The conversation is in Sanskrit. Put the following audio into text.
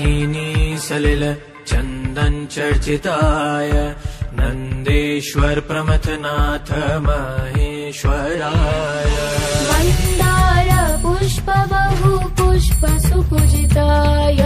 ीनी सलिल चन्दन् चर्चिताय नन्देश्वर प्रमथनाथ महेश्वराय। मन्दार पुष्प बहु पुष्पसु पूजिताय